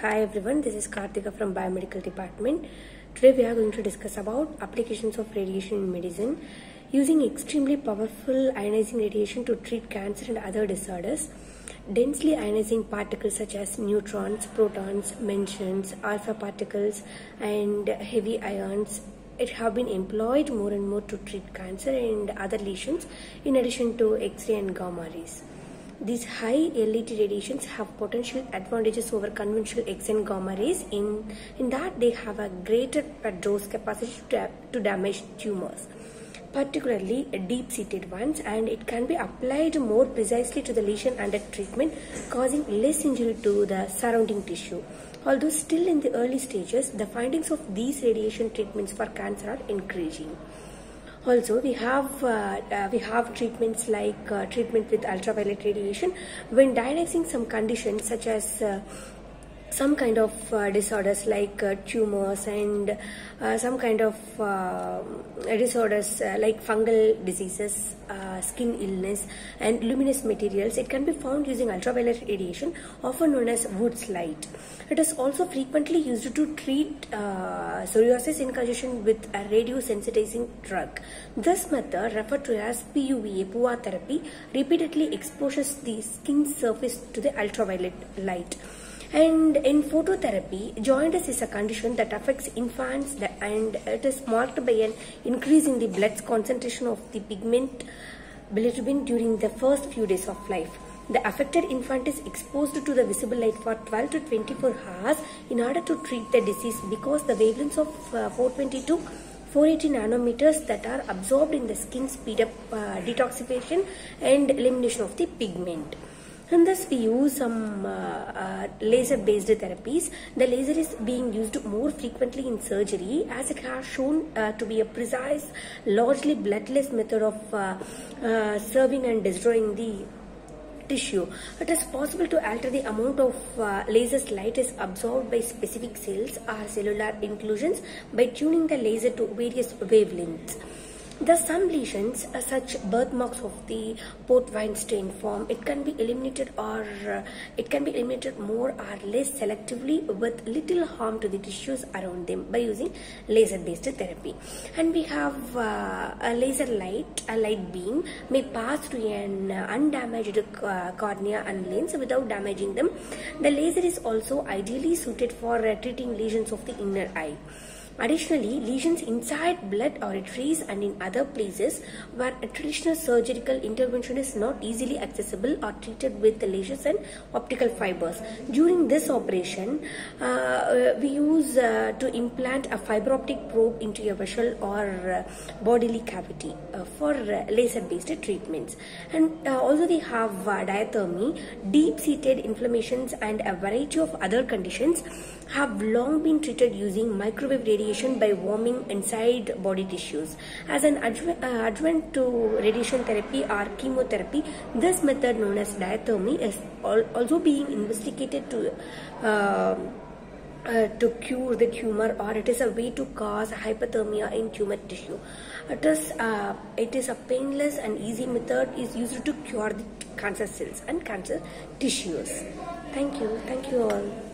Hi everyone, this is Karthika from Biomedical Department. Today we are going to discuss about applications of radiation in medicine using extremely powerful ionizing radiation to treat cancer and other disorders. Densely ionizing particles such as neutrons, protons, mesons, alpha particles and heavy ions it have been employed more and more to treat cancer and other lesions in addition to X-ray and gamma rays. These high LET radiations have potential advantages over conventional X and gamma rays in, in that they have a greater dose capacity to, to damage tumors, particularly deep-seated ones and it can be applied more precisely to the lesion under treatment causing less injury to the surrounding tissue. Although still in the early stages, the findings of these radiation treatments for cancer are encouraging. Also, we have uh, uh, we have treatments like uh, treatment with ultraviolet radiation. When diagnosing some conditions such as some kind of uh, disorders like uh, tumors and uh, some kind of uh, disorders uh, like fungal diseases, uh, skin illness and luminous materials. It can be found using ultraviolet radiation often known as Wood's light. It is also frequently used to treat psoriasis in conjunction with a radiosensitizing drug. This method referred to as PUVA, PUA therapy, repeatedly exposes the skin surface to the ultraviolet light. And in phototherapy, jaundice is a condition that affects infants and it is marked by an increase in the blood concentration of the pigment bilirubin during the first few days of life. The affected infant is exposed to the visible light for 12 to 24 hours in order to treat the disease because the wavelengths of uh, 420 to 480 nanometers that are absorbed in the skin speed up uh, detoxification and elimination of the pigment. In this we use some uh, uh, laser based therapies. The laser is being used more frequently in surgery as it has shown uh, to be a precise, largely bloodless method of serving and destroying the tissue. It is possible to alter the amount of uh, laser's light is absorbed by specific cells or cellular inclusions by tuning the laser to various wavelengths. The some lesions, uh, such birthmarks of the port wine stain form, it can be eliminated or uh, it can be eliminated more or less selectively with little harm to the tissues around them by using laser-based therapy. And we have uh, a laser light, a light beam may pass to an undamaged uh, cornea and lens without damaging them. The laser is also ideally suited for uh, treating lesions of the inner eye. Additionally, lesions inside blood arteries and in other places where a traditional surgical intervention is not easily accessible are treated with the lasers and optical fibers. During this operation, uh, uh, we use uh, to implant a fiber optic probe into a vessel or uh, bodily cavity uh, for uh, laser-based treatments. And also we have diathermy, deep-seated inflammations and a variety of other conditions have long been treated using microwave radiation radiation by warming inside body tissues. As an adjuvant, uh, to radiation therapy or chemotherapy, this method known as diathermy is also being investigated to uh, uh, to cure the tumor or it is a way to cause hypothermia in tumor tissue. It is, uh, it is a painless and easy method is used to cure the cancer cells and cancer tissues. Thank you. Thank you all.